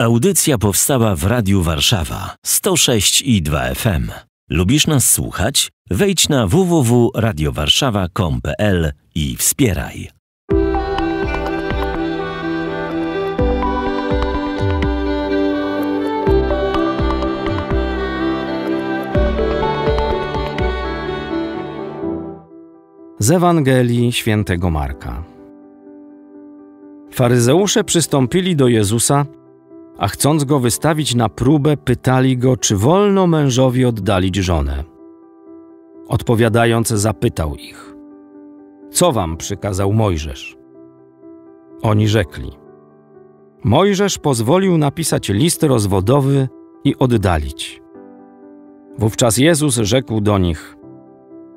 Audycja powstała w Radiu Warszawa 106 i 2 FM. Lubisz nas słuchać? Wejdź na www.radiowarszawa.com.pl i wspieraj. Z Ewangelii świętego Marka. Faryzeusze przystąpili do Jezusa, a chcąc go wystawić na próbę, pytali go, czy wolno mężowi oddalić żonę. Odpowiadając, zapytał ich: Co wam przykazał Mojżesz? Oni rzekli: Mojżesz pozwolił napisać list rozwodowy i oddalić. Wówczas Jezus rzekł do nich: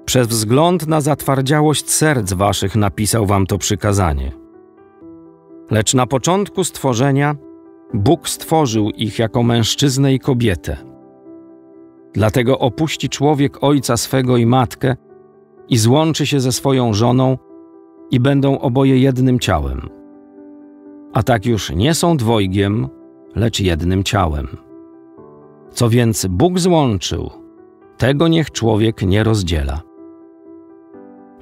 Przez wzgląd na zatwardziałość serc waszych napisał wam to przykazanie. Lecz na początku stworzenia Bóg stworzył ich jako mężczyznę i kobietę. Dlatego opuści człowiek ojca swego i matkę i złączy się ze swoją żoną i będą oboje jednym ciałem. A tak już nie są dwojgiem, lecz jednym ciałem. Co więc Bóg złączył, tego niech człowiek nie rozdziela.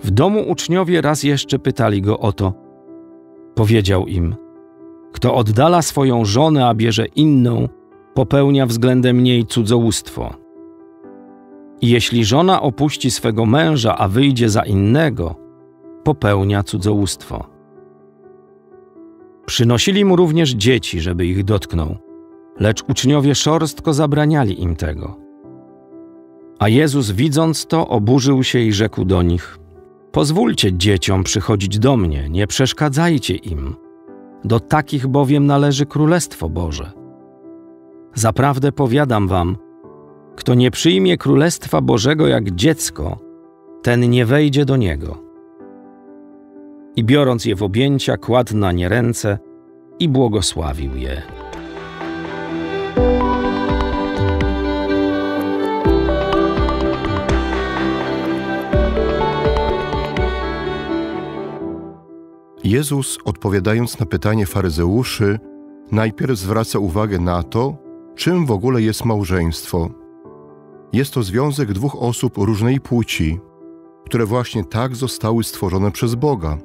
W domu uczniowie raz jeszcze pytali go o to. Powiedział im: Kto oddala swoją żonę, a bierze inną, popełnia względem niej cudzołóstwo. I jeśli żona opuści swego męża, a wyjdzie za innego, popełnia cudzołóstwo. Przynosili mu również dzieci, żeby ich dotknął, lecz uczniowie szorstko zabraniali im tego. A Jezus, widząc to, oburzył się i rzekł do nich: Pozwólcie dzieciom przychodzić do mnie, nie przeszkadzajcie im. Do takich bowiem należy Królestwo Boże. Zaprawdę powiadam wam, kto nie przyjmie Królestwa Bożego jak dziecko, ten nie wejdzie do niego. I biorąc je w objęcia, kładł na nie ręce i błogosławił je. Jezus, odpowiadając na pytanie faryzeuszy, najpierw zwraca uwagę na to, czym w ogóle jest małżeństwo. Jest to związek dwóch osób różnej płci, które właśnie tak zostały stworzone przez Boga,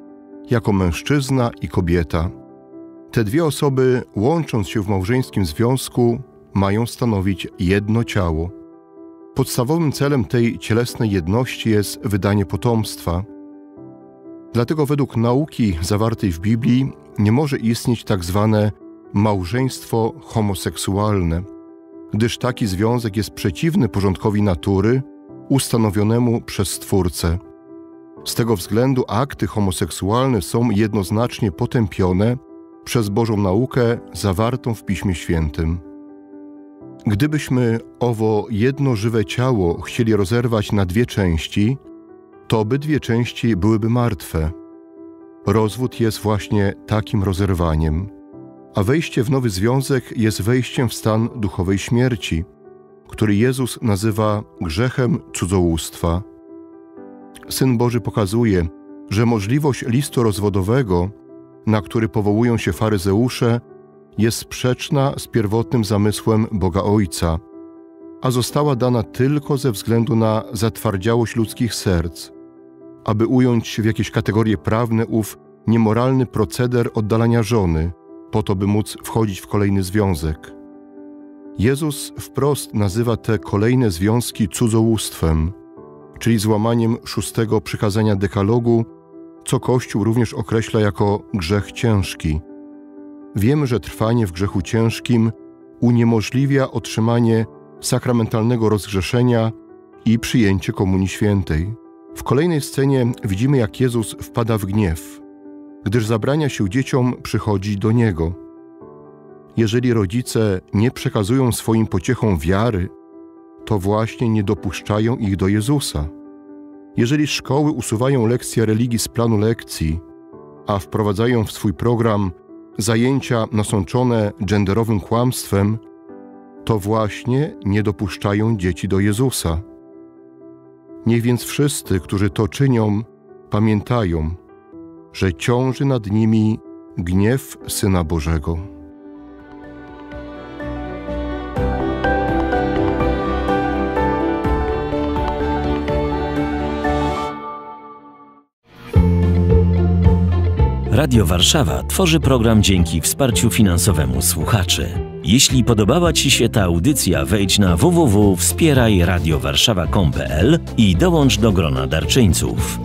jako mężczyzna i kobieta. Te dwie osoby, łącząc się w małżeńskim związku, mają stanowić jedno ciało. Podstawowym celem tej cielesnej jedności jest wydanie potomstwa – Dlatego według nauki zawartej w Biblii nie może istnieć tak zwane małżeństwo homoseksualne, gdyż taki związek jest przeciwny porządkowi natury ustanowionemu przez Stwórcę. Z tego względu akty homoseksualne są jednoznacznie potępione przez Bożą naukę zawartą w Piśmie Świętym. Gdybyśmy owo jedno żywe ciało chcieli rozerwać na dwie części, to obydwie części byłyby martwe. Rozwód jest właśnie takim rozerwaniem, a wejście w nowy związek jest wejściem w stan duchowej śmierci, który Jezus nazywa grzechem cudzołóstwa. Syn Boży pokazuje, że możliwość listu rozwodowego, na który powołują się faryzeusze, jest sprzeczna z pierwotnym zamysłem Boga Ojca, a została dana tylko ze względu na zatwardziałość ludzkich serc aby ująć w jakieś kategorie prawne ów niemoralny proceder oddalania żony, po to, by móc wchodzić w kolejny związek. Jezus wprost nazywa te kolejne związki cudzołóstwem, czyli złamaniem szóstego przykazania dekalogu, co Kościół również określa jako grzech ciężki. Wiemy, że trwanie w grzechu ciężkim uniemożliwia otrzymanie sakramentalnego rozgrzeszenia i przyjęcie Komunii Świętej. W kolejnej scenie widzimy, jak Jezus wpada w gniew, gdyż zabrania się dzieciom przychodzi do Niego. Jeżeli rodzice nie przekazują swoim pociechom wiary, to właśnie nie dopuszczają ich do Jezusa. Jeżeli szkoły usuwają lekcje religii z planu lekcji, a wprowadzają w swój program zajęcia nasączone genderowym kłamstwem, to właśnie nie dopuszczają dzieci do Jezusa. Niech więc wszyscy, którzy to czynią, pamiętają, że ciąży nad nimi gniew Syna Bożego. Radio Warszawa tworzy program dzięki wsparciu finansowemu słuchaczy. Jeśli podobała Ci się ta audycja, wejdź na www.wspierajradiowarszawa.com.pl i dołącz do grona darczyńców.